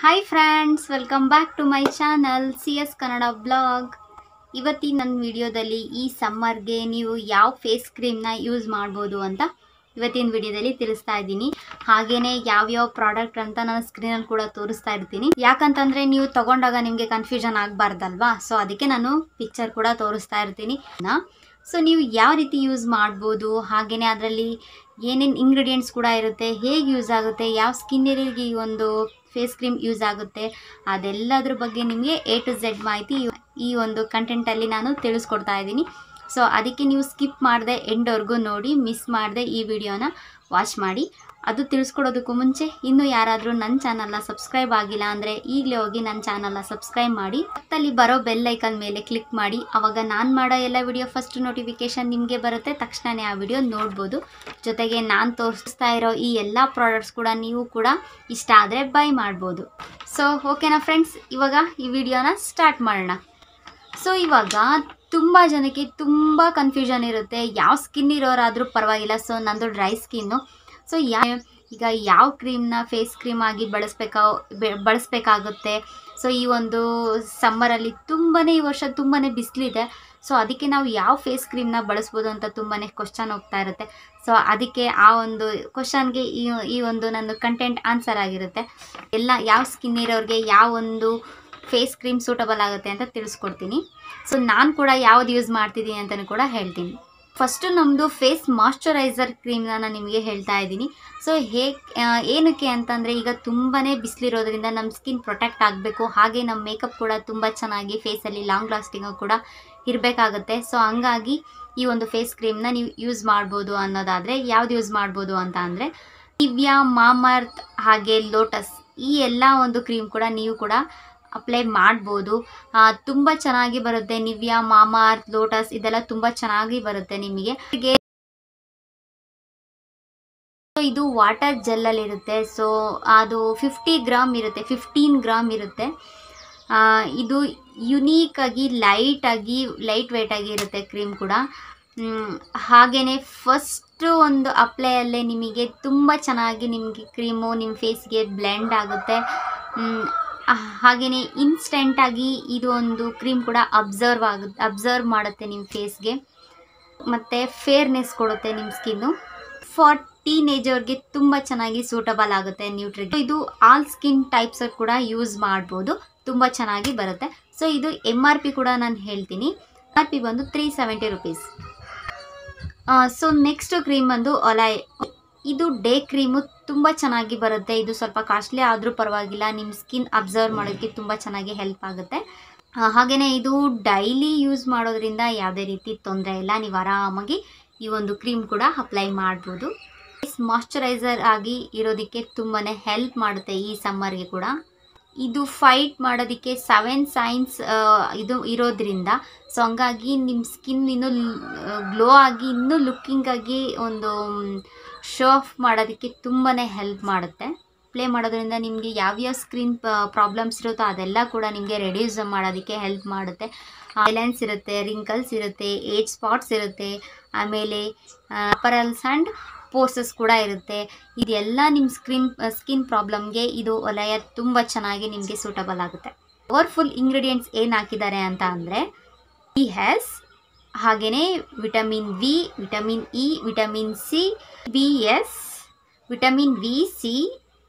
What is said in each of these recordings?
Hi friends welcome back to my channel C S Kannada blog ಇವತ್ತಿನ ನನ್ನ ವಿಡಿಯೋದಲ್ಲಿ ಈ ಸಮ್ಮರ್ಗೆ ನೀವು ಯಾವ ಫೇಸ್ ಕ್ರೀಮ್ನ ಯೂಸ್ ಮಾಡ್ಬೋದು ಅಂತ ಇವತ್ತಿನ ವಿಡಿಯೋದಲ್ಲಿ ತಿಳಿಸ್ತಾ ಇದ್ದೀನಿ. ಹಾಗೆಯೇ ಯಾವ್ಯಾವ ಪ್ರಾಡಕ್ಟ್ ಅಂತ ನಾನು ಸ್ಕ್ರೀನಲ್ಲಿ ಕೂಡ ತೋರಿಸ್ತಾ ಇರ್ತೀನಿ. ಯಾಕಂತಂದರೆ ನೀವು ತಗೊಂಡಾಗ ನಿಮಗೆ ಕನ್ಫ್ಯೂಷನ್ ಆಗಬಾರ್ದಲ್ವಾ? ಸೊ ಅದಕ್ಕೆ ನಾನು ಪಿಕ್ಚರ್ ಕೂಡ ತೋರಿಸ್ತಾ ಇರ್ತೀನಿ. ಸೊ ನೀವು ಯಾವ ರೀತಿ ಯೂಸ್ ಮಾಡ್ಬೋದು? ಹಾಗೆಯೇ ಅದರಲ್ಲಿ ಏನೇನು ಇಂಗ್ರೀಡಿಯೆಂಟ್ಸ್ ಕೂಡ ಇರುತ್ತೆ? ಹೇಗೆ ಯೂಸ್ ಆಗುತ್ತೆ? ಯಾವ ಸ್ಕಿನ್ನರಿಗೆ ಈ ಒಂದು ಫೇಸ್ ಕ್ರೀಮ್ ಯೂಸ್ ಆಗುತ್ತೆ. ಅದೆಲ್ಲದ್ರ ಬಗ್ಗೆ ನಿಮಗೆ ಎ ಟು ಝೆಡ್ ಮಾಹಿತಿ ಈ ಒಂದು ಕಂಟೆಂಟಲ್ಲಿ ನಾನು ತಿಳಿಸ್ಕೊಡ್ತಾ ಇದ್ದೀನಿ. ಸೊ ಅದಕ್ಕೆ ನೀವು ಸ್ಕಿಪ್ ಮಾಡದೆ ಎಂಡ್ವರೆಗೂ ನೋಡಿ ಮಿಸ್ ಮಾಡದೆ ಈ ವಿಡಿಯೋನ ವಾಚ್ ಮಾಡಿ. ಅದು ತಿಳಿಸ್ಕೊಡೋದಕ್ಕೂ ಮುಂಚೆ, ಇನ್ನೂ ಯಾರಾದರೂ ನನ್ನ ಚಾನಲ್ನ ಸಬ್ಸ್ಕ್ರೈಬ್ ಆಗಿಲ್ಲ ಅಂದರೆ ಈಗಲೇ ಹೋಗಿ ನನ್ನ ಚಾನಲ್ನ ಸಬ್ಸ್ಕ್ರೈಬ್ ಮಾಡಿ. ಪಕ್ಕದಲ್ಲಿ ಬರೋ ಬೆಲ್ ಐಕನ್ ಮೇಲೆ ಕ್ಲಿಕ್ ಮಾಡಿ. ಅವಾಗ ನಾನು ಮಾಡೋ ಎಲ್ಲ ವಿಡಿಯೋ ಫಸ್ಟ್ ನೋಟಿಫಿಕೇಷನ್ ನಿಮಗೆ ಬರುತ್ತೆ. ತಕ್ಷಣವೇ ಆ ವಿಡಿಯೋ ನೋಡ್ಬೋದು. ಜೊತೆಗೆ ನಾನು ತೋರಿಸ್ತಾ ಇರೋ ಈ ಎಲ್ಲ ಪ್ರಾಡಕ್ಟ್ಸ್ ಕೂಡ ನೀವು ಕೂಡ ಇಷ್ಟ ಆದರೆ ಬೈ ಮಾಡ್ಬೋದು. ಸೊ ಓಕೆನಾ ಫ್ರೆಂಡ್ಸ್ ಇವಾಗ ಈ ವಿಡಿಯೋನ ಸ್ಟಾರ್ಟ್ ಮಾಡೋಣ. ಸೊ ಇವಾಗ ತುಂಬ ಜನಕ್ಕೆ ತುಂಬ ಕನ್ಫ್ಯೂಷನ್ ಇರುತ್ತೆ. ಯಾವ ಸ್ಕಿನ್ ಇರೋರಾದರೂ ಪರವಾಗಿಲ್ಲ. ಸೊ ನಂದು ಡ್ರೈ ಸ್ಕಿನ್ನು ಸೊ ಯಾ, ಈಗ ಯಾವ ಕ್ರೀಮ್ನ ಫೇಸ್ ಕ್ರೀಮ್ ಆಗಿ ಬಳಸ್ಬೇಕಾ ಬಳಸಬೇಕಾಗುತ್ತೆ. ಸೊ ಈ ಒಂದು ಸಮ್ಮರಲ್ಲಿ ತುಂಬಾ ಈ ವರ್ಷ ತುಂಬಾ ಬಿಸಿಲಿದೆ. ಸೊ ಅದಕ್ಕೆ ನಾವು ಯಾವ ಫೇಸ್ ಕ್ರೀಮ್ನ ಬಳಸ್ಬೋದು ಅಂತ ತುಂಬಾ ಕ್ವಶನ್ ಹೋಗ್ತಾ ಇರುತ್ತೆ. ಸೊ ಅದಕ್ಕೆ ಆ ಒಂದು ಕ್ವಶನ್ಗೆ ಈ ಈ ಒಂದು ನನ್ನ ಕಂಟೆಂಟ್ ಆನ್ಸರ್ ಆಗಿರುತ್ತೆ. ಎಲ್ಲ, ಯಾವ ಸ್ಕಿನ್ ಇರೋರಿಗೆ ಯಾವ ಒಂದು ಫೇಸ್ ಕ್ರೀಮ್ ಸೂಟಬಲ್ ಆಗುತ್ತೆ ಅಂತ ತಿಳಿಸ್ಕೊಡ್ತೀನಿ. ಸೊ, ನಾನು ಕೂಡ ಯಾವ್ದು ಯೂಸ್ ಮಾಡ್ತಿದ್ದೀನಿ ಅಂತಲೂ ಕೂಡ ಹೇಳ್ತೀನಿ. ಫಸ್ಟು ನಮ್ಮದು ಫೇಸ್ ಮಾಶ್ಚರೈಸರ್ ಕ್ರೀಮ್ನ ನಾನು ನಿಮಗೆ ಹೇಳ್ತಾ ಇದ್ದೀನಿ. ಸೊ, ಹೇಗೆ ಏನಕ್ಕೆ ಅಂತಂದರೆ ಈಗ ತುಂಬಾ ಬಿಸಿಲಿರೋದ್ರಿಂದ ನಮ್ಮ ಸ್ಕಿನ್ ಪ್ರೊಟೆಕ್ಟ್ ಆಗಬೇಕು. ಹಾಗೆ ನಮ್ಮ ಮೇಕಪ್ ಕೂಡ ತುಂಬ ಚೆನ್ನಾಗಿ ಫೇಸಲ್ಲಿ ಲಾಂಗ್ ಲಾಸ್ಟಿಂಗು ಕೂಡ ಇರಬೇಕಾಗುತ್ತೆ. ಸೊ, ಹಂಗಾಗಿ ಈ ಒಂದು ಫೇಸ್ ಕ್ರೀಮ್ನ ನೀವು ಯೂಸ್ ಮಾಡ್ಬೋದು ಅನ್ನೋದಾದರೆ, ಯಾವ್ದು ಯೂಸ್ ಮಾಡ್ಬೋದು ಅಂತ ಅಂದರೆ, ದಿವ್ಯಾ, ಮಾಮರ್ತ್ ಹಾಗೆ ಲೋಟಸ್ ಈ ಎಲ್ಲ ಒಂದು ಕ್ರೀಮ್ ಕೂಡ ನೀವು ಕೂಡ ಅಪ್ಲೈ ಮಾಡ್ಬೋದು. ತುಂಬ ಚೆನ್ನಾಗಿ ಬರುತ್ತೆ. ನಿವ್ಯಾ ಮಾಮಾರ್ತ್ ಲೋಟಸ್ ಇದೆಲ್ಲ ತುಂಬ ಚೆನ್ನಾಗಿ ಬರುತ್ತೆ ನಿಮಗೆ. ಇದು ವಾಟರ್ ಜೆಲ್ಲಲ್ಲಿ ಇರುತ್ತೆ. ಸೊ ಅದು ಫಿಫ್ಟಿ ಗ್ರಾಮ್ ಇರುತ್ತೆ. ಫಿಫ್ಟೀನ್ ಗ್ರಾಮ್ ಇರುತ್ತೆ. ಇದು ಯುನೀಕ್ ಆಗಿ ಲೈಟ್ ಆಗಿ ಲೈಟ್ ವೆಯ್ಟ್ ಆಗಿ ಇರುತ್ತೆ ಕ್ರೀಮ್ ಕೂಡ. ಹಾಗೆಯೇ ಫಸ್ಟ್ ಒಂದು ಅಪ್ಲೈಯಲ್ಲೇ ನಿಮಗೆ ತುಂಬ ಚೆನ್ನಾಗಿ ನಿಮಗೆ ಕ್ರೀಮು ನಿಮ್ಮ ಫೇಸ್ಗೆ ಬ್ಲೆಂಡ್ ಆಗುತ್ತೆ. ಹಾಗೆಯೇ ಇನ್ಸ್ಟೆಂಟಾಗಿ ಇದು ಒಂದು ಕ್ರೀಮ್ ಕೂಡ ಅಬ್ಸರ್ವ್ ಆಗುತ್ತೆ ಅಬ್ಸರ್ವ್ ಮಾಡುತ್ತೆ ನಿಮ್ಮ ಫೇಸ್ಗೆ ಮತ್ತು ಫೇರ್ನೆಸ್ ಕೊಡುತ್ತೆ ನಿಮ್ಮ ಸ್ಕಿನ್ನು ಫಾರ್ ಟೀನೇಜರ್ಗೆ ತುಂಬ ಚೆನ್ನಾಗಿ ಸೂಟಬಲ್ ಆಗುತ್ತೆ ನ್ಯೂಟ್ರಿಟ್ ಇದು ಆಲ್ ಸ್ಕಿನ್ ಟೈಪ್ಸ್ ಕೂಡ ಯೂಸ್ ಮಾಡ್ಬೋದು, ತುಂಬ ಚೆನ್ನಾಗಿ ಬರುತ್ತೆ. ಸೊ ಇದು ಎಂ ಆರ್ ಪಿ ಕೂಡ ನಾನು ಹೇಳ್ತೀನಿ. ಆರ್ ಪಿ ಬಂದು three seventy rupees so next cream ಬಂದು ಒಲಾಯ್ ಇದು ಡೇ ಕ್ರೀಮು ತುಂಬ ಚೆನ್ನಾಗಿ ಬರುತ್ತೆ. ಇದು ಸ್ವಲ್ಪ ಕಾಸ್ಟ್ಲಿ ಆದರೂ ಪರವಾಗಿಲ್ಲ. ನಿಮ್ಮ ಸ್ಕಿನ್ ಅಬ್ಸರ್ವ್ ಮಾಡೋದಕ್ಕೆ ತುಂಬ ಚೆನ್ನಾಗಿ ಹೆಲ್ಪ್ ಆಗುತ್ತೆ. ಹಾಗೆಯೇ ಇದು ಡೈಲಿ ಯೂಸ್ ಮಾಡೋದ್ರಿಂದ ಯಾವುದೇ ರೀತಿ ತೊಂದರೆ ಇಲ್ಲ. ನೀವು ಆರಾಮಾಗಿ ಈ ಒಂದು ಕ್ರೀಮ್ ಕೂಡ ಅಪ್ಲೈ ಮಾಡ್ಬೋದು. ಮಾಯಶ್ಚರೈಸರ್ ಆಗಿ ಇರೋದಕ್ಕೆ ತುಂಬಾ ಹೆಲ್ಪ್ ಮಾಡುತ್ತೆ ಈ ಸಮ್ಮರ್ಗೆ ಕೂಡ. ಇದು ಫೈಟ್ ಮಾಡೋದಕ್ಕೆ ಸೆವೆನ್ ಸೈನ್ಸ್ ಇದು ಇರೋದ್ರಿಂದ ಸೊ ಹಂಗಾಗಿ ನಿಮ್ಮ ಸ್ಕಿನ್ ಇನ್ನೂ ಗ್ಲೋ ಆಗಿ ಇನ್ನೂ ಲುಕ್ಕಿಂಗಾಗಿ ಒಂದು ಶೋ ಆಫ್ ಮಾಡೋದಕ್ಕೆ ತುಂಬಾ ಹೆಲ್ಪ್ ಮಾಡುತ್ತೆ. ಪ್ಲೇ ಮಾಡೋದ್ರಿಂದ ನಿಮಗೆ ಯಾವ್ಯಾವ ಸ್ಕ್ರೀನ್ ಪ್ರಾಬ್ಲಮ್ಸ್ ಇರುತ್ತೋ ಅದೆಲ್ಲ ಕೂಡ ನಿಮಗೆ ರೆಡ್ಯೂಸ್ ಮಾಡೋದಕ್ಕೆ ಹೆಲ್ಪ್ ಮಾಡುತ್ತೆ. ಐಲ್ಯಾಂಡ್ಸ್ ಇರುತ್ತೆ ರಿಂಕಲ್ಸ್ ಇರುತ್ತೆ ಏಜ್ ಸ್ಪಾಟ್ಸ್ ಇರುತ್ತೆ, ಆಮೇಲೆ ಪರಲ್ಸ್ ಆ್ಯಂಡ್ ಪೋರ್ಸಸ್ ಕೂಡ ಇರುತ್ತೆ. ಇದೆಲ್ಲ ನಿಮ್ಮ ಸ್ಕ್ರೀನ್ ಸ್ಕಿನ್ ಪ್ರಾಬ್ಲಮ್ಗೆ ಇದು ವಲಯ ತುಂಬ ಚೆನ್ನಾಗಿ ನಿಮಗೆ ಸೂಟಬಲ್ ಆಗುತ್ತೆ. ಪವರ್ಫುಲ್ ಇಂಗ್ರೀಡಿಯೆಂಟ್ಸ್ ಏನು ಹಾಕಿದ್ದಾರೆ ಅಂತ ಅಂದರೆ ಈ ಹ್ಯಾಸ್ ಹಾಗೆಯೇ vitamin V, vitamin E, vitamin C, B, S, vitamin V, C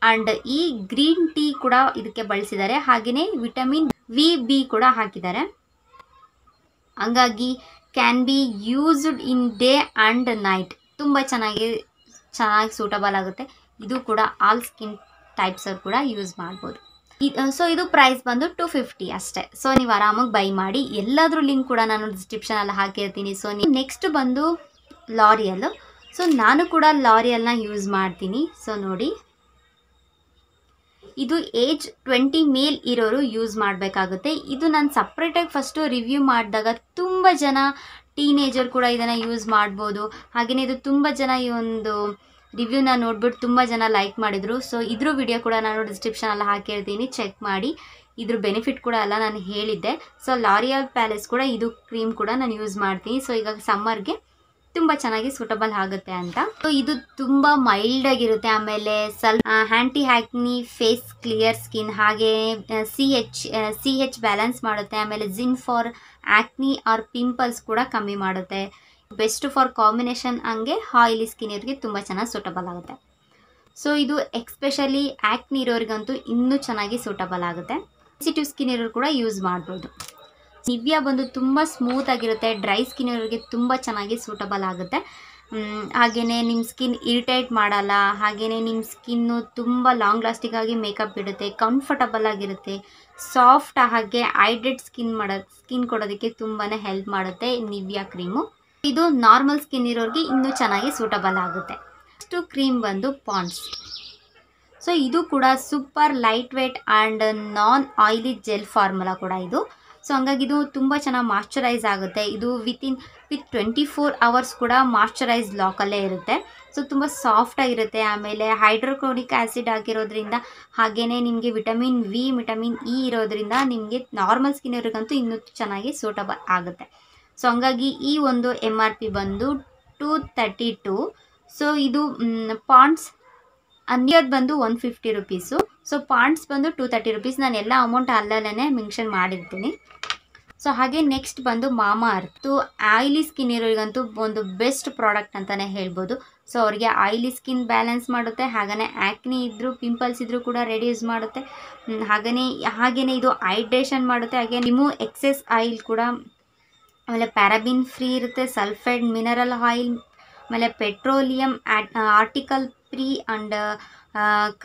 and E green tea ಕೂಡ ಇದಕ್ಕೆ ಬಳಸಿದ್ದಾರೆ. ಹಾಗೆಯೇ ವಿಟಮಿನ್ ವಿ, ಬಿ ಕೂಡ ಹಾಕಿದ್ದಾರೆ. ಹಂಗಾಗಿ can be used in day and night. ತುಂಬ ಚೆನ್ನಾಗಿ ಚೆನ್ನಾಗಿ ಸೂಟಬಲ್ ಆಗುತ್ತೆ. ಇದು ಕೂಡ ಆಲ್ ಸ್ಕಿನ್ ಟೈಪ್ಸ್ ಅವ್ರು ಕೂಡ ಯೂಸ್ ಮಾಡ್ಬೋದು. ಸೊ ಇದು ಪ್ರೈಸ್ ಬಂದು ಟು ಫಿಫ್ಟಿ ಅಷ್ಟೇ. ಸೊ ನೀವು ಆರಾಮಾಗಿ ಬೈ ಮಾಡಿ, ಎಲ್ಲಾದ್ರೂ ಲಿಂಕ್ ಕೂಡ ನಾನು ಡಿಸ್ಕ್ರಿಪ್ಷನಲ್ಲಿ ಹಾಕಿರ್ತೀನಿ. ಸೊ ನೀವು ನೆಕ್ಸ್ಟ್ ಬಂದು ಲಾರಿಯಲ್ ಸೊ ನಾನು ಕೂಡ ಲಾರಿಯಲ್ನ ಯೂಸ್ ಮಾಡ್ತೀನಿ. ಸೊ ನೋಡಿ. ಇದು ಏಜ್ ಟ್ವೆಂಟಿ ಮೇಲ್ ಇರೋರು ಯೂಸ್ ಮಾಡಬೇಕಾಗುತ್ತೆ. ಇದು ನಾನು ಸಪ್ರೇಟಾಗಿ ಫಸ್ಟು ರಿವ್ಯೂ ಮಾಡಿದಾಗ ತುಂಬ ಜನ ಟೀನೇಜರ್ ಕೂಡ ಇದನ್ನು ಯೂಸ್ ಮಾಡ್ಬೋದು. ಹಾಗೆಯೇ ಇದು ತುಂಬ ಜನ ಈ ಒಂದು ರಿವ್ಯೂನ ನೋಡ್ಬಿಟ್ಟು ತುಂಬ ಜನ ಲೈಕ್ ಮಾಡಿದರು. ಸೊ ಇದ್ರ ವಿಡಿಯೋ ಕೂಡ ನಾನು ಡಿಸ್ಕ್ರಿಪ್ಷನಲ್ಲಿ ಹಾಕಿರ್ತೀನಿ. ಚೆಕ್ ಮಾಡಿ. ಇದ್ರ ಬೆನಿಫಿಟ್ ಕೂಡ ಎಲ್ಲ ನಾನು ಹೇಳಿದ್ದೆ. ಸೊ ಲಾರಿಯಲ್ ಪ್ಯಾಲೇಸ್ ಕೂಡ ಇದು ಕ್ರೀಮ್ ಕೂಡ ನಾನು ಯೂಸ್ ಮಾಡ್ತೀನಿ. ಸೊ ಈಗ ಸಮ್ಮರ್ಗೆ ತುಂಬ ಚೆನ್ನಾಗಿ ಸೂಟಬಲ್ ಆಗುತ್ತೆ ಅಂತ. ಸೊ ಇದು ತುಂಬ ಮೈಲ್ಡ್ ಆಗಿರುತ್ತೆ. ಆಮೇಲೆ ಸ್ವಲ್ಪ anti acne face clear skin ಹಾಗೆ C H C H balance ಮಾಡುತ್ತೆ. ಆಮೇಲೆ ಜಿನ್ ಫಾರ್ ಆ್ಯಕ್ನಿ ಆರ್ ಪಿಂಪಲ್ಸ್ ಕೂಡ ಕಮ್ಮಿ ಮಾಡುತ್ತೆ. ಬೆಸ್ಟ್ ಫಾರ್ ಕಾಂಬಿನೇಷನ್ ಹಂಗೆ ಆಯಿಲಿ ಸ್ಕಿನ್ ಇವ್ರಿಗೆ ತುಂಬ ಚೆನ್ನಾಗಿ ಸೂಟಬಲ್ ಆಗುತ್ತೆ. ಸೊ ಇದು ಎಕ್ಸ್ಪೆಷಲಿ ಆ್ಯಕ್ನಿ ಇರೋರಿಗಂತೂ ಇನ್ನೂ ಚೆನ್ನಾಗಿ ಸೂಟಬಲ್ ಆಗುತ್ತೆ. ಸೆನ್ಸಿಟಿವ್ ಸ್ಕಿನ್ ಇರೋರು ಕೂಡ ಯೂಸ್ ಮಾಡ್ಬೋದು. ನಿವ್ಯ ಬಂದು ತುಂಬ ಸ್ಮೂತ್ ಆಗಿರುತ್ತೆ ಡ್ರೈ ಸ್ಕಿನ್ ಇರೋರಿಗೆ ತುಂಬ ಚೆನ್ನಾಗಿ ಸೂಟಬಲ್ ಆಗುತ್ತೆ. ಹಾಗೆಯೇ ನಿಮ್ಮ ಸ್ಕಿನ್ ಇರಿಟೇಟ್ ಮಾಡಲ್ಲ ಹಾಗೆಯೇ ನಿಮ್ಮ ಸ್ಕಿನ್ನು ತುಂಬ ಲಾಂಗ್ ಲಾಸ್ಟಿಂಗ್ ಆಗಿ ಮೇಕಪ್ ಇಡುತ್ತೆ ಕಂಫರ್ಟಬಲ್ ಆಗಿರುತ್ತೆ ಸಾಫ್ಟ್ ಹಾಗೆ ಹೈಡ್ರೇಟ್ ಸ್ಕಿನ್ ಮಾಡೋ ಸ್ಕಿನ್ ಕೊಡೋದಕ್ಕೆ ತುಂಬಾ ಹೆಲ್ಪ್ ಮಾಡುತ್ತೆ ನಿವ್ಯಾ ಕ್ರೀಮು. ಇದು ನಾರ್ಮಲ್ ಸ್ಕಿನ್ ಇರೋರಿಗೆ ಇನ್ನೂ ಚೆನ್ನಾಗಿ ಸೂಟಬಲ್ ಆಗುತ್ತೆ. ನೆಕ್ಸ್ಟು ಕ್ರೀಮ್ ಬಂದು ಪಾಂಡ್ಸ್ ಸೊ ಇದು ಕೂಡ super light weight and non oily gel formula ಕೂಡ ಇದು. ಸೊ ಹಂಗಾಗಿ ಇದು ತುಂಬ ಚೆನ್ನಾಗಿ ಮಾಯ್ಚರೈಸ್ ಆಗುತ್ತೆ. ಇದು within with twenty four hours ಕೂಡ ಮಾಯ್ಚರೈಸ್ ಲಾಕಲ್ಲೇ ಇರುತ್ತೆ. ಸೊ ತುಂಬ ಸಾಫ್ಟಾಗಿರುತ್ತೆ ಆಮೇಲೆ ಹೈಡ್ರೋಕ್ಲೋರಿಕ್ ಆ್ಯಸಿಡ್ ಆಗಿರೋದ್ರಿಂದ ಹಾಗೆಯೇ ನಿಮಗೆ ವಿಟಮಿನ್ ವಿ ವಿಟಮಿನ್ ಇ ಇರೋದ್ರಿಂದ ನಿಮಗೆ ನಾರ್ಮಲ್ ಸ್ಕಿನ್ ಇರೋರಿಗಂತೂ ಇನ್ನೂ ಚೆನ್ನಾಗಿ ಸೂಟಬಲ್ ಆಗುತ್ತೆ. ಸೊ ಹಂಗಾಗಿ ಈ ಒಂದು ಎಂ ಆರ್ ಪಿ ಬಂದು ಟೂ ತರ್ಟಿ ಟು ಸೊ ಇದು ಪಾಂಡ್ಸ್ ಅನ್ಯದ್ ಬಂದು one fifty rupees so Pond's ಬಂದು ಟೂ ತರ್ಟಿ ರುಪೀಸ್ ನಾನು ಎಲ್ಲ ಅಮೌಂಟ್ ಅಲ್ಲಲ್ಲೇ ಮೆನ್ಷನ್ ಮಾಡಿರ್ತೀನಿ. ಸೊ ಹಾಗೆ ನೆಕ್ಸ್ಟ್ ಬಂದು ಮಾಮಾ ಅರ್ತು ಆಯಿಲಿ ಸ್ಕಿನ್ ಇರೋರಿಗಂತೂ ಒಂದು ಬೆಸ್ಟ್ ಪ್ರಾಡಕ್ಟ್ ಅಂತಲೇ ಹೇಳ್ಬೋದು. ಸೊ ಅವರಿಗೆ ಆಯಿಲಿ ಸ್ಕಿನ್ ಬ್ಯಾಲೆನ್ಸ್ ಮಾಡುತ್ತೆ. ಹಾಗೆಯೇ ಆ್ಯಕ್ನಿ ಇದ್ದರೂ ಪಿಂಪಲ್ಸ್ ಇದ್ದರೂ ಕೂಡ ರೆಡ್ಯೂಸ್ ಮಾಡುತ್ತೆ. ಹಾಗೆಯೇ ಹಾಗೆಯೇ ಇದು ಹೈಡ್ರೇಷನ್ ಮಾಡುತ್ತೆ. ಹಾಗೆ ನಿಮ್ಮ ಎಕ್ಸೆಸ್ ಆಯಿಲ್ ಕೂಡ ಆಮೇಲೆ ಪ್ಯಾರಾಬಿನ್ ಫ್ರೀ ಇರುತ್ತೆ, ಸಲ್ಫೈಡ್ ಮಿನರಲ್ ಆಯಿಲ್, ಆಮೇಲೆ petroleum article free and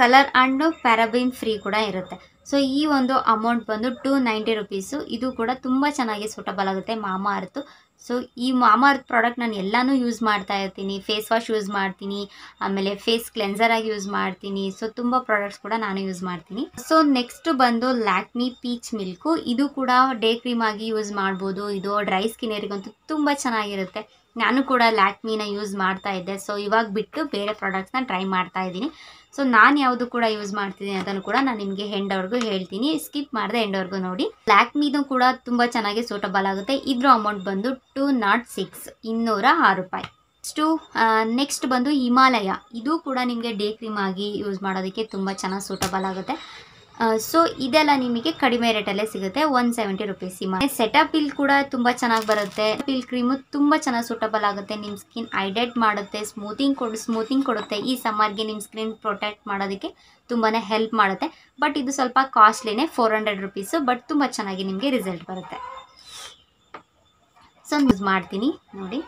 colour and paraben free ಕೂಡ ಇರುತ್ತೆ. ಸೊ ಈ ಒಂದು ಅಮೌಂಟ್ ಬಂದು ಟೂ ನೈಂಟಿ ರುಪೀಸು ಇದು ಕೂಡ ತುಂಬ ಚೆನ್ನಾಗಿ ಸೂಟಬಲ್ ಆಗುತ್ತೆ ಮಾಮಾ ಅರ್ತು. ಸೊ ಈ ಮಾಮಾ ಅರ್ತ್ ಪ್ರಾಡಕ್ಟ್ ನಾನು ಎಲ್ಲನೂ ಯೂಸ್ ಮಾಡ್ತಾ ಇರ್ತೀನಿ. ಫೇಸ್ ವಾಶ್ ಯೂಸ್ ಮಾಡ್ತೀನಿ. ಆಮೇಲೆ ಫೇಸ್ ಕ್ಲೆನ್ಸರ್ ಆಗಿ ಯೂಸ್ ಮಾಡ್ತೀನಿ. ಸೊ ತುಂಬ ಪ್ರಾಡಕ್ಟ್ಸ್ ಕೂಡ ನಾನು ಯೂಸ್ ಮಾಡ್ತೀನಿ. ಸೊ ನೆಕ್ಸ್ಟ್ ಬಂದು ಲ್ಯಾಕ್ಮಿ ಪೀಚ್ ಮಿಲ್ಕು ಇದು ಕೂಡ ಡೇ ಕ್ರೀಮ್ ಆಗಿ ಯೂಸ್ ಮಾಡ್ಬೋದು. ಇದು ಡ್ರೈ ಸ್ಕಿನ್ ಏರಿಗಂತೂ ತುಂಬ ಚೆನ್ನಾಗಿರುತ್ತೆ. ನಾನು ಕೂಡ ಲ್ಯಾಕ್ಮಿನ ಯೂಸ್ ಮಾಡ್ತಾ ಇದ್ದೆ. ಸೊ ಇವಾಗ ಬಿಟ್ಟು ಬೇರೆ ಪ್ರಾಡಕ್ಟ್ಸ್ನ ಟ್ರೈ ಮಾಡ್ತಾ ಇದ್ದೀನಿ. ಸೊ ನಾನು ಯಾವುದು ಕೂಡ ಯೂಸ್ ಮಾಡ್ತಿದ್ದೀನಿ ಅದನ್ನು ಕೂಡ ನಾನು ನಿಮಗೆ ಹೆಂಡವ್ರಿಗೂ ಹೇಳ್ತೀನಿ. ಸ್ಕಿಪ್ ಮಾಡಿದೆ ಹೆಂಡವ್ರಿಗೂ ನೋಡಿ. ಲ್ಯಾಕ್ಮಿದು ಕೂಡ ತುಂಬ ಚೆನ್ನಾಗಿ ಸೂಟಬಲ್ ಆಗುತ್ತೆ. ಇದ್ರ ಅಮೌಂಟ್ ಬಂದು ಟೂ ನಾಟ್ ಸಿಕ್ಸ್ ಇನ್ನೂರ ಆರು ರೂಪಾಯಿ. ನೆಕ್ಸ್ಟು ನೆಕ್ಸ್ಟ್ ಬಂದು ಹಿಮಾಲಯ. ಇದು ಕೂಡ ನಿಮಗೆ ಡೇ ಕ್ರೀಮ್ ಆಗಿ ಯೂಸ್ ಮಾಡೋದಕ್ಕೆ ತುಂಬ ಚೆನ್ನಾಗಿ ಸೂಟಬಲ್ ಆಗುತ್ತೆ. ಸೊ ಇದೆಲ್ಲ ನಿಮಗೆ ಕಡಿಮೆ ರೇಟಲ್ಲೇ ಸಿಗುತ್ತೆ. One seventy rupees Cetaphil ಕೂಡ ತುಂಬ ಚೆನ್ನಾಗಿ ಬರುತ್ತೆ. ಪಿಲ್ ಕ್ರೀಮು ತುಂಬ ಚೆನ್ನಾಗಿ ಸೂಟಬಲ್ ಆಗುತ್ತೆ. ನಿಮ್ಮ ಸ್ಕಿನ್ ಐಡೆಟ್ ಮಾಡುತ್ತೆ ಸ್ಮೂತಿಂಗ್ ಕೊಡು ಸ್ಮೂತಿಂಗ್ ಕೊಡುತ್ತೆ. ಈ ಸಮ್ಮರ್ಗೆ ನಿಮ್ಮ ಸ್ಕಿನ್ ಪ್ರೊಟೆಕ್ಟ್ ಮಾಡೋದಕ್ಕೆ ತುಂಬಾ ಹೆಲ್ಪ್ ಮಾಡುತ್ತೆ. ಬಟ್ ಇದು ಸ್ವಲ್ಪ ಕಾಸ್ಟ್ಲಿನೇ ಫೋರ್ ಹಂಡ್ರೆಡ್ ರುಪೀಸು ಬಟ್ ತುಂಬ ಚೆನ್ನಾಗಿ ನಿಮಗೆ ರಿಸಲ್ಟ್ ಬರುತ್ತೆ. ಸೊ ಯೂಸ್ ಮಾಡ್ತೀನಿ. ನೋಡಿ.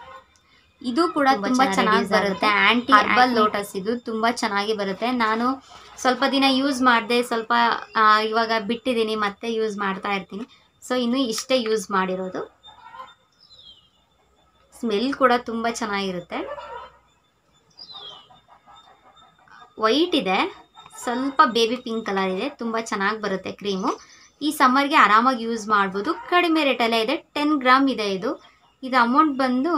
ಇದು ಕೂಡ ತುಂಬಾ ಚೆನ್ನಾಗಿ ಬರುತ್ತೆ. ಆಂಟಿ ಹರ್ಬಲ್ ಲೋಟಸ್ ಇದು ತುಂಬಾ ಚೆನ್ನಾಗಿ ಬರುತ್ತೆ. ನಾನು ಸ್ವಲ್ಪ ದಿನ ಯೂಸ್ ಮಾಡಿದೆ ಸ್ವಲ್ಪ ಇವಾಗ ಬಿಟ್ಟಿದ್ದೀನಿ ಮತ್ತೆ ಯೂಸ್ ಮಾಡ್ತಾ ಇರ್ತೀನಿ. ಸೊ ಇನ್ನು ಇಷ್ಟೇ ಯೂಸ್ ಮಾಡಿರೋದು. ಸ್ಮೆಲ್ ಕೂಡ ತುಂಬ ಚೆನ್ನಾಗಿರುತ್ತೆ. ವೈಟ್ ಇದೆ. ಸ್ವಲ್ಪ ಬೇಬಿ ಪಿಂಕ್ ಕಲರ್ ಇದೆ. ತುಂಬ ಚೆನ್ನಾಗಿ ಬರುತ್ತೆ ಕ್ರೀಮು ಈ ಸಮ್ಮರ್ಗೆ ಆರಾಮಾಗಿ ಯೂಸ್ ಮಾಡ್ಬೋದು. ಕಡಿಮೆ ರೇಟಲ್ಲೇ ಇದೆ. ಟೆನ್ ಗ್ರಾಮ್ ಇದೆ ಇದು. ಇದು ಅಮೌಂಟ್ ಬಂದು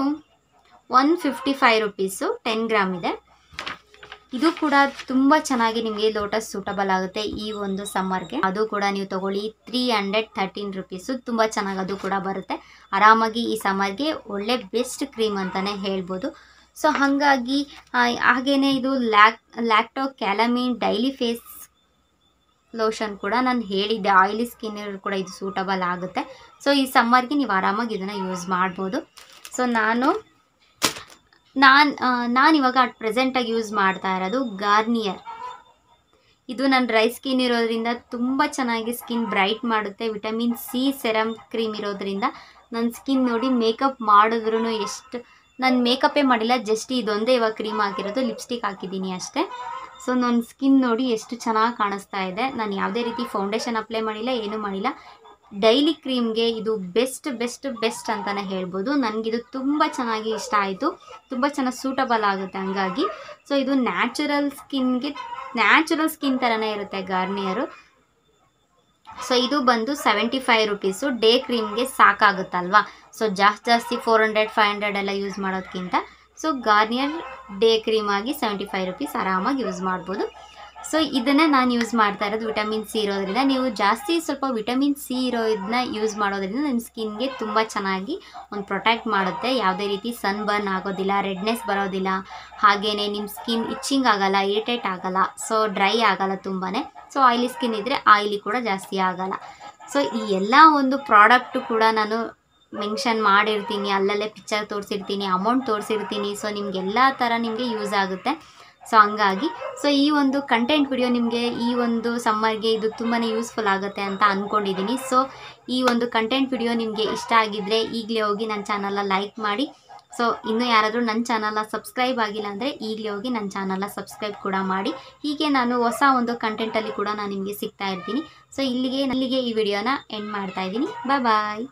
one fifty five rupees, ten gram ಇದೆ. ಇದು ಕೂಡ ತುಂಬ ಚೆನ್ನಾಗಿ ನಿಮಗೆ ಲೋಟಸ್ ಸೂಟಬಲ್ ಆಗುತ್ತೆ ಈ ಒಂದು ಸಮ್ಮರ್ಗೆ. ಅದು ಕೂಡ ನೀವು ತಗೊಳ್ಳಿ ತ್ರೀ ಹಂಡ್ರೆಡ್ ತರ್ಟೀನ್ ರುಪೀಸು. ತುಂಬ ಚೆನ್ನಾಗಿ ಅದು ಕೂಡ ಬರುತ್ತೆ. ಆರಾಮಾಗಿ ಈ ಸಮ್ಮರ್ಗೆ ಒಳ್ಳೆ ಬೆಸ್ಟ್ ಕ್ರೀಮ್ ಅಂತಲೇ ಹೇಳ್ಬೋದು. ಸೊ, ಹಾಗಾಗಿ ಹಾಗೇನೆ ಇದು lac lacto calamine daily face lotion ಕೂಡ ನಾನು ಹೇಳಿದ್ದೆ. ಆಯಿಲಿ ಸ್ಕಿನ್ ಕೂಡ ಇದು ಸೂಟಬಲ್ ಆಗುತ್ತೆ. ಸೊ, ಈ ಸಮ್ಮರ್ಗೆ ನೀವು ಆರಾಮಾಗಿ ಇದನ್ನು ಯೂಸ್ ಮಾಡ್ಬೋದು. ಸೊ, ನಾನು ನಾನು ನಾನು ಇವಾಗ ಅಟ್ ಪ್ರೆಸೆಂಟಾಗಿ ಯೂಸ್ ಮಾಡ್ತಾ ಇರೋದು ಗಾರ್ನಿಯರ್ ಇದು ನನ್ನ ಡ್ರೈ ಸ್ಕಿನ್ ಇರೋದ್ರಿಂದ ತುಂಬ ಚೆನ್ನಾಗಿ ಸ್ಕಿನ್ ಬ್ರೈಟ್ ಮಾಡುತ್ತೆ. ವಿಟಮಿನ್ ಸಿ ಸೆರಮ್ ಕ್ರೀಮ್ ಇರೋದ್ರಿಂದ ನನ್ನ ಸ್ಕಿನ್ ನೋಡಿ ಮೇಕಪ್ ಮಾಡಿದ್ರೂ ಎಷ್ಟು, ನಾನು ಮೇಕಪ್ಪೇ ಮಾಡಿಲ್ಲ ಜಸ್ಟ್ ಇದೊಂದೇ ಇವಾಗ ಕ್ರೀಮ್ ಹಾಕಿರೋದು ಲಿಪ್ಸ್ಟಿಕ್ ಹಾಕಿದ್ದೀನಿ ಅಷ್ಟೇ. ಸೊ ನನ್ನ ಸ್ಕಿನ್ ನೋಡಿ ಎಷ್ಟು ಚೆನ್ನಾಗಿ ಕಾಣಿಸ್ತಾ ಇದೆ. ನಾನು ಯಾವುದೇ ರೀತಿ ಫೌಂಡೇಶನ್ ಅಪ್ಲೈ ಮಾಡಿಲ್ಲ, ಏನೂ ಮಾಡಿಲ್ಲ. ಡೈಲಿ ಕ್ರೀಮ್ಗೆ ಇದು ಬೆಸ್ಟ್ ಬೆಸ್ಟ್ ಬೆಸ್ಟ್ ಅಂತಲೇ ಹೇಳ್ಬೋದು. ನನಗಿದು ತುಂಬ ಚೆನ್ನಾಗಿ ಇಷ್ಟ ಆಯಿತು. ತುಂಬ ಚೆನ್ನಾಗಿ ಸೂಟಬಲ್ ಆಗುತ್ತೆ ಹಂಗಾಗಿ. ಸೊ ಇದು ನ್ಯಾಚುರಲ್ ಸ್ಕಿನ್ಗೆ ನ್ಯಾಚುರಲ್ ಸ್ಕಿನ್ ಥರನೇ ಇರುತ್ತೆ ಗಾರ್ನಿಯರು. ಸೊ ಇದು ಬಂದು ಸೆವೆಂಟಿ ಫೈವ್ ರುಪೀಸು ಡೇ ಕ್ರೀಮ್ಗೆ ಸಾಕಾಗುತ್ತಲ್ವಾ? ಸೊ ಜಾಸ್ತಿ ಜಾಸ್ತಿ ಫೋರ್ ಹಂಡ್ರೆಡ್ ಫೈವ್ ಹಂಡ್ರೆಡ್ ಎಲ್ಲ ಯೂಸ್ ಮಾಡೋದಕ್ಕಿಂತ ಸೊ ಗಾರ್ನಿಯರ್ ಡೇ ಕ್ರೀಮ್ ಆಗಿ ಸೆವೆಂಟಿ ಫೈವ್ ರುಪೀಸ್ ಆರಾಮಾಗಿ ಯೂಸ್ ಮಾಡ್ಬೋದು. ಸೊ ಇದನ್ನು ನಾನು ಯೂಸ್ ಮಾಡ್ತಾ ಇರೋದು ವಿಟಮಿನ್ ಸಿ ಇರೋದ್ರಿಂದ. ನೀವು ಜಾಸ್ತಿ ಸ್ವಲ್ಪ ವಿಟಮಿನ್ ಸಿ ಇರೋದನ್ನ ಯೂಸ್ ಮಾಡೋದ್ರಿಂದ ನಿಮ್ಮ ಸ್ಕಿನ್ಗೆ ತುಂಬ ಚೆನ್ನಾಗಿ ಒಂದು ಪ್ರೊಟೆಕ್ಟ್ ಮಾಡುತ್ತೆ. ಯಾವುದೇ ರೀತಿ ಸನ್ ಬರ್ನ್ ಆಗೋದಿಲ್ಲ ರೆಡ್ನೆಸ್ ಬರೋದಿಲ್ಲ ಹಾಗೆಯೇ ನಿಮ್ಮ ಸ್ಕಿನ್ ಇಚ್ಚಿಂಗ್ ಆಗಲ್ಲ ಇರಿಟೇಟ್ ಆಗಲ್ಲ ಸೊ ಡ್ರೈ ಆಗಲ್ಲ ತುಂಬಾ ಸೊ ಆಯಿಲಿ ಸ್ಕಿನ್ ಇದ್ದರೆ ಆಯಿಲಿ ಕೂಡ ಜಾಸ್ತಿ ಆಗಲ್ಲ. ಸೊ ಈ ಎಲ್ಲ ಒಂದು ಪ್ರಾಡಕ್ಟು ಕೂಡ ನಾನು ಮೆನ್ಷನ್ ಮಾಡಿರ್ತೀನಿ. ಅಲ್ಲಲ್ಲೇ ಪಿಕ್ಚರ್ ತೋರಿಸಿರ್ತೀನಿ ಅಮೌಂಟ್ ತೋರಿಸಿರ್ತೀನಿ. ಸೊ ನಿಮಗೆಲ್ಲ ಥರ ನಿಮಗೆ ಯೂಸ್ ಆಗುತ್ತೆ. ಸೊ ಹಂಗಾಗಿ ಸೊ ಈ ಒಂದು ಕಂಟೆಂಟ್ ವಿಡಿಯೋ ನಿಮಗೆ ಈ ಒಂದು ಸಮ್ಮರ್ಗೆ ಇದು ತುಂಬಾ ಯೂಸ್ಫುಲ್ ಆಗುತ್ತೆ ಅಂತ ಅಂದ್ಕೊಂಡಿದ್ದೀನಿ ಸೊ ಈ ಒಂದು ಕಂಟೆಂಟ್ ವಿಡಿಯೋ ನಿಮಗೆ ಇಷ್ಟ ಆಗಿದ್ದರೆ ಈಗಲೇ ಹೋಗಿ ನನ್ನ ಚಾನಲ್ನ ಲೈಕ್ ಮಾಡಿ. ಸೊ ಇನ್ನೂ ಯಾರಾದರೂ ನನ್ನ ಚಾನಲ್ನ ಸಬ್ಸ್ಕ್ರೈಬ್ ಆಗಿಲ್ಲ ಅಂದರೆ ಈಗಲೇ ಹೋಗಿ ನನ್ನ ಚಾನಲ್ನ ಸಬ್ಸ್ಕ್ರೈಬ್ ಕೂಡ ಮಾಡಿ. ಹೀಗೆ ನಾನು ಹೊಸ ಒಂದು ಕಂಟೆಂಟಲ್ಲಿ ಕೂಡ ನಾನು ನಿಮಗೆ ಸಿಗ್ತಾ ಇರ್ತೀನಿ. ಸೊ ಇಲ್ಲಿಗೆ ಇಲ್ಲಿಗೆ ಈ ವಿಡಿಯೋನ ಎಂಡ್ ಮಾಡ್ತಾ ಬಾಯ್ ಬಾಯ್